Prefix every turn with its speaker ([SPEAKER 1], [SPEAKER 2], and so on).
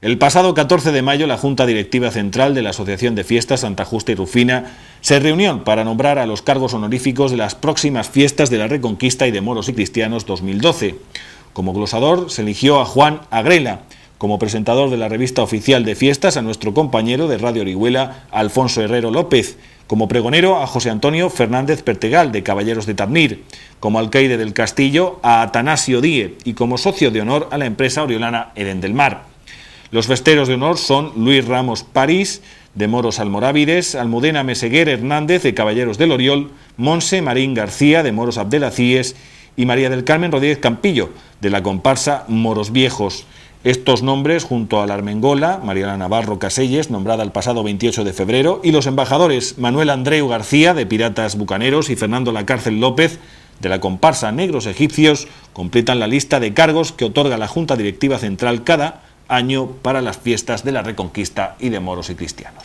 [SPEAKER 1] El pasado 14 de mayo, la Junta Directiva Central de la Asociación de Fiestas Santa Justa y Rufina se reunió para nombrar a los cargos honoríficos de las próximas fiestas de la Reconquista y de Moros y Cristianos 2012. Como glosador se eligió a Juan Agrela, como presentador de la revista oficial de fiestas a nuestro compañero de Radio Orihuela, Alfonso Herrero López, como pregonero a José Antonio Fernández Pertegal, de Caballeros de Tabnir, como alcaide del castillo a Atanasio Die y como socio de honor a la empresa oriolana Eden del Mar. Los festeros de honor son Luis Ramos París, de Moros Almorávides, Almudena Meseguer Hernández, de Caballeros del Oriol, Monse Marín García, de Moros Abdelacíes, y María del Carmen Rodríguez Campillo, de la comparsa Moros Viejos. Estos nombres, junto a la Armengola, Mariana Navarro Caselles, nombrada el pasado 28 de febrero, y los embajadores Manuel Andreu García, de Piratas Bucaneros, y Fernando Lacárcel López, de la comparsa Negros Egipcios, completan la lista de cargos que otorga la Junta Directiva Central cada año para las fiestas de la Reconquista y de moros y cristianos.